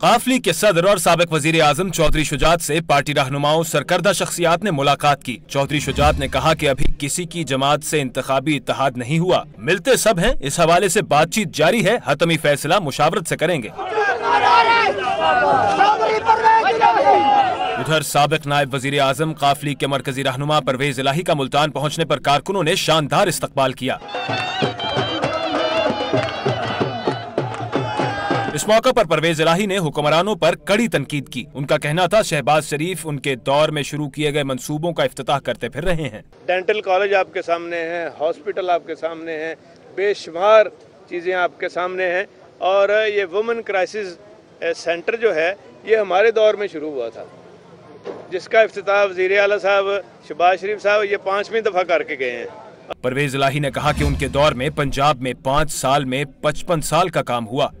काफली के सदर और सबक वज़ीर आज़म चौधरी शुजात से पार्टी रहनुमाओं सरकर्दा शख्सियात ने मुलाकात की। चौधरी शुजात ने कहा कि अभी किसी की जमात से इंतखाबी इतिहाद नहीं हुआ। मिलते सब हैं। इस हवाले से बातचीत जारी है। हतमी फैसला मुशावरत से करेंगे। उधर सबक नायब वज़ीर आज़म काफली के मरकजी रहनुमा परवेज इलाही का मुल्तान पहुँचने आरोप कारकुनों ने शानदार इस्तकबाल किया। इस मौके पर परवेज इलाही ने हुक्मरानों पर कड़ी तनकीद की। उनका कहना था शहबाज शरीफ उनके दौर में शुरू किए गए मंसूबों का इफ्तः करते फिर रहे हैं। डेंटल कॉलेज आपके सामने है हॉस्पिटल आपके सामने है बेशुमार चीज़ें आपके सामने हैं और ये वुमेन क्राइसिस सेंटर जो है ये हमारे दौर में शुरू हुआ था जिसका अफ्ताह वज़ीर अला साहब शहबाज शरीफ साहब ये पाँचवीं दफ़ा करके गए हैं। परवेज इलाही ने कहा कि उनके दौर में पंजाब में पाँच साल में पचपन साल का काम हुआ।